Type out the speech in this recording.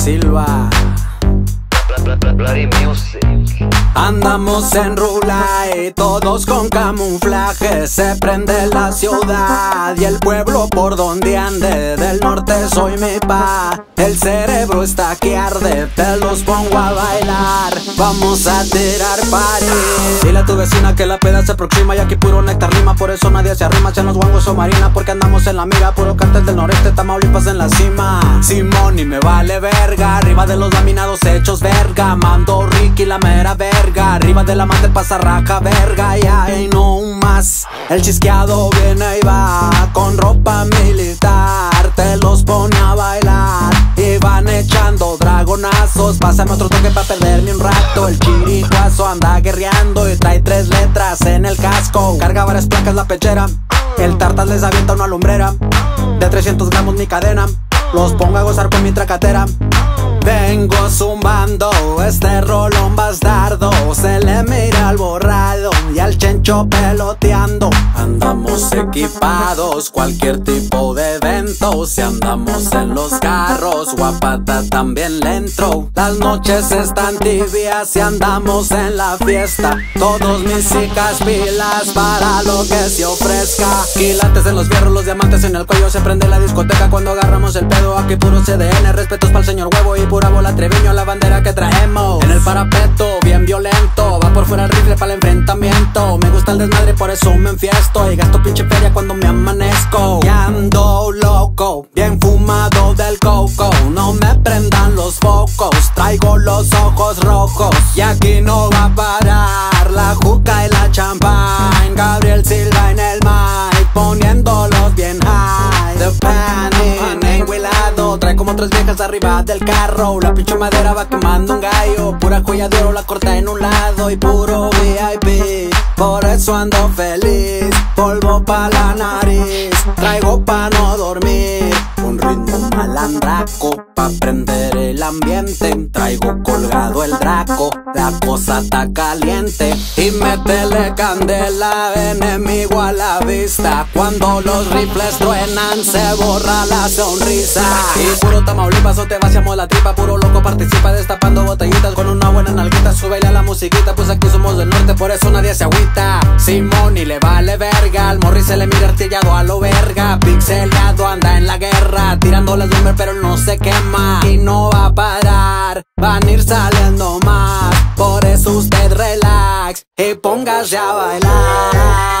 Silva. Andamos en rula y todos con camuflaje. Se prende la ciudad y el pueblo por donde ande. Del norte soy mi pa. El cerebro está que arde. Te los pongo a bailar. Vamos a tirar party Dile a tu vecina que la peda se aproxima Y aquí puro néctar rima Por eso se arrima los guangos o marina Porque andamos en la mira. Puro cartel del noreste Tamaulipas en la cima. Simón y me vale verga. Arriba de los laminados hechos verga. Mando Ricky la mera verga. Arriba de la mate pasa raja verga. Y ahí no más. El chisqueado viene y va Con ropa militar dragonazos Pásame otro toque para perderme un rato. El chiricuazo anda guerreando Y trae tres letras en el casco. Carga varias placas la pechera. El tartas les avienta una lumbrera. De 300 gramos mi cadena. Los pongo a gozar con mi tracatera. Vengo zumbando este rolón bastardo. Se le mira al borrado y al chencho peloteando Andamos equipados, cualquier tipo de evento. Si andamos en los carros, guapata también le entro Las noches están tibias y andamos en la fiesta. Todos mis chicas pilas para lo que se ofrezca. Quilates en los fierros, los diamantes en el cuello. Se prende la discoteca cuando agarramos el pedo. Aquí puro CDN, respetos para el señor huevo y pura bola treviño la bandera que traemos. En el parapeto, bien violento Va por fuera el rifle para el enfrentamiento Me gusta el desmadre, por eso me enfiesto. Y gasto pinche feria cuando me amanezco. Y ando loco, bien fumado del coco. No me prendan los focos Traigo los ojos rojos. Y aquí no va a parar La juca y la champagne. Gabriel Silva en el mic Poniéndolos bien high. The panic Trae como tres viejas arriba del carro. La pinche madera va quemando un gallo. Pura joya de oro la corta en un lado. Y puro VIP Por eso ando feliz Polvo pa' la nariz Traigo pa' no dormir Un ritmo malandraco Pa' el ambiente. Traigo colgado el draco La cosa está caliente. Y métele candela Enemigo a la vista. Cuando los rifles truenan Se borra la sonrisa. Y puro Tamaulipas o te vaciamos la tripa. Puro loco participa destapando botellitas. Con una buena nalguita Súbele a la musiquita. Pues aquí somos del norte Por eso nadie se agüita. Simón y le vale verga. Al morri se le mira artillado a lo verga. Pixelado anda en la guerra. Tirando las lumbre pero no se quema Y no va a parar. Van a ir saliendo más. Por eso usted relax Y póngase a bailar